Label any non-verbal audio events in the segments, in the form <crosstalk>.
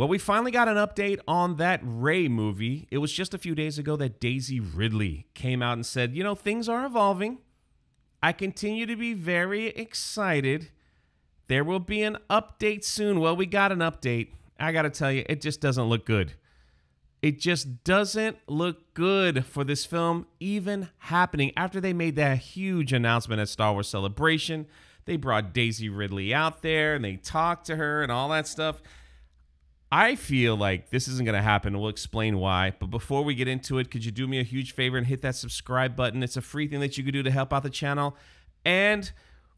Well, we finally got an update on that Rey movie. It was just a few days ago that Daisy Ridley came out and said, you know, things are evolving. I continue to be very excited. There will be an update soon. Well, we got an update. I got to tell you, it just doesn't look good. It just doesn't look good for this film even happening after they made that huge announcement at Star Wars Celebration. They brought Daisy Ridley out there and they talked to her and all that stuff. I feel like this isn't going to happen. We'll explain why. But before we get into it, could you do me a huge favor and hit that subscribe button? It's a free thing that you could do to help out the channel. And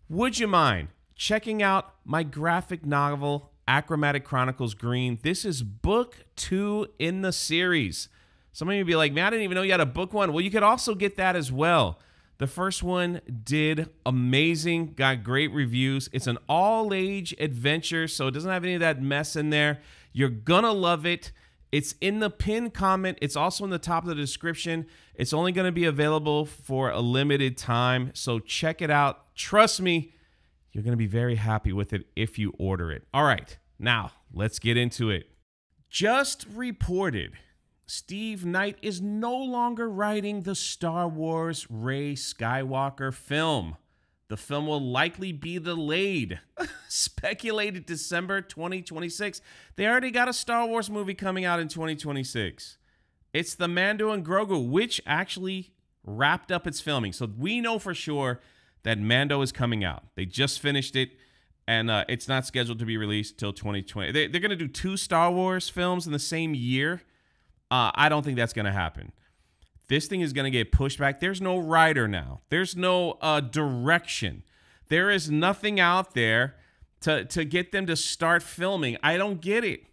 would you mind checking out my graphic novel, Achromatic Chronicles Green? This is book two in the series. Some of you be like, man, I didn't even know you had a book one. Well, you could also get that as well. The first one did amazing, got great reviews. It's an all age adventure, so it doesn't have any of that mess in there. You're gonna love it. It's in the pin comment. It's also in the top of the description. It's only going to be available for a limited time. So check it out. Trust me, you're going to be very happy with it if you order it. All right, now let's get into it. Just reported Steve Knight is no longer writing the Star Wars Rey Skywalker film. The film will likely be delayed. <laughs> Speculated December 2026. They already got a Star Wars movie coming out in 2026. It's the Mando and Grogu, which actually wrapped up its filming. So we know for sure that Mando is coming out. They just finished it, and uh, it's not scheduled to be released till 2020. They, are going to do two Star Wars films in the same year. Uh, I don't think that's going to happen. This thing is going to get pushed back. There's no rider now. There's no uh, direction. There is nothing out there to to get them to start filming. I don't get it.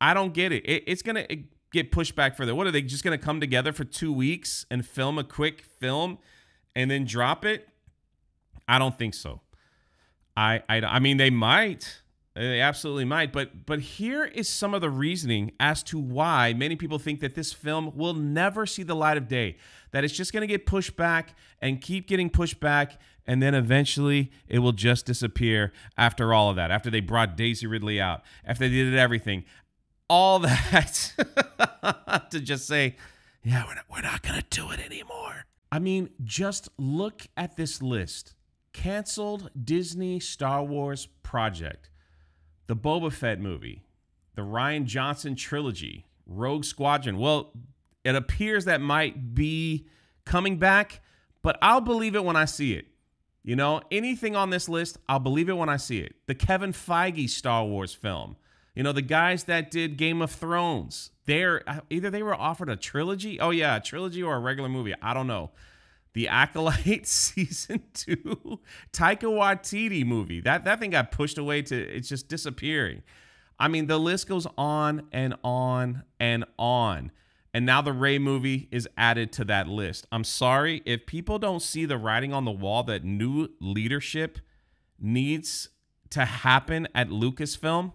I don't get it. it it's going to get pushed back further. What are they just going to come together for two weeks and film a quick film and then drop it? I don't think so. I I, I mean they might. They absolutely might, but but here is some of the reasoning as to why many people think that this film will never see the light of day. That it's just going to get pushed back and keep getting pushed back, and then eventually it will just disappear after all of that. After they brought Daisy Ridley out, after they did everything, all <laughs> that to just say, yeah, we're not, we're not going to do it anymore. I mean, just look at this list: canceled Disney Star Wars project the Boba Fett movie, the Rian Johnson trilogy, Rogue Squadron. Well, it appears that might be coming back, but I'll believe it when I see it. You know, anything on this list, I'll believe it when I see it. The Kevin Feige Star Wars film. You know, the guys that did Game of Thrones, they're uh, either they were offered a trilogy. Oh yeah, a trilogy or a regular movie. I don't know. The Acolyte <laughs> season two, Taika Waititi movie. That that thing got pushed away to it's just disappearing. I mean, the list goes on and on and on. And now the Rey movie is added to that list. I'm sorry if people don't see the writing on the wall that new leadership needs to happen at Lucasfilm.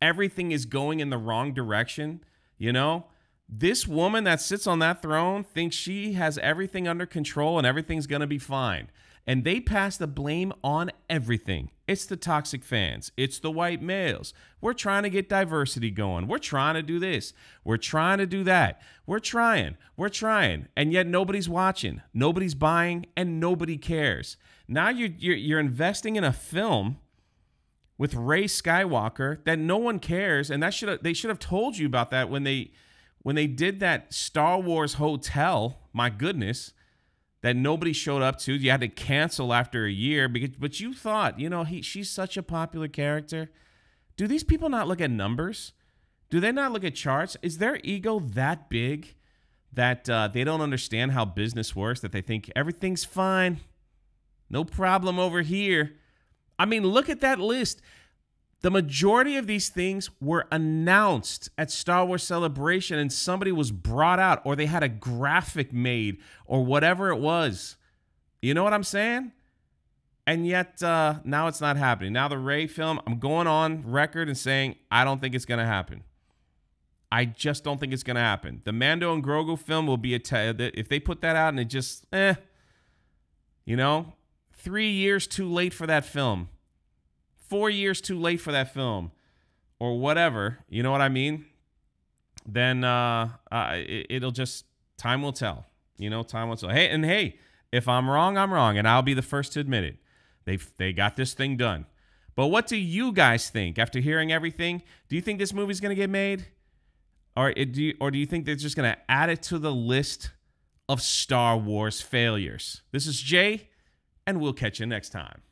Everything is going in the wrong direction, you know? This woman that sits on that throne thinks she has everything under control and everything's going to be fine. And they pass the blame on everything. It's the toxic fans. It's the white males. We're trying to get diversity going. We're trying to do this. We're trying to do that. We're trying. We're trying. And yet nobody's watching. Nobody's buying and nobody cares. Now you're you're, you're investing in a film with Rey Skywalker that no one cares and that should they should have told you about that when they when they did that Star Wars hotel, my goodness, that nobody showed up to, you had to cancel after a year because but you thought, you know, he she's such a popular character. Do these people not look at numbers? Do they not look at charts? Is their ego that big that uh, they don't understand how business works? That they think everything's fine, no problem over here. I mean, look at that list. The majority of these things were announced at Star Wars Celebration and somebody was brought out or they had a graphic made or whatever it was. You know what I'm saying? And yet uh, now it's not happening. Now the Rey film, I'm going on record and saying I don't think it's going to happen. I just don't think it's going to happen. The Mando and Grogu film will be a t- if they put that out and it just eh, you know, three years too late for that film. Four years too late for that film. or whatever, you know what I mean? Then uh, uh, it, it'll just time will tell. You know, time will tell. Hey, and hey, if I'm wrong, I'm wrong, and I'll be the first to admit it. They they got this thing done. But what do you guys think after hearing everything? Do you think this movie's to get made? Or do you, or do you think they're just to add it to the list of Star Wars failures? This is Jay, and we'll catch you next time.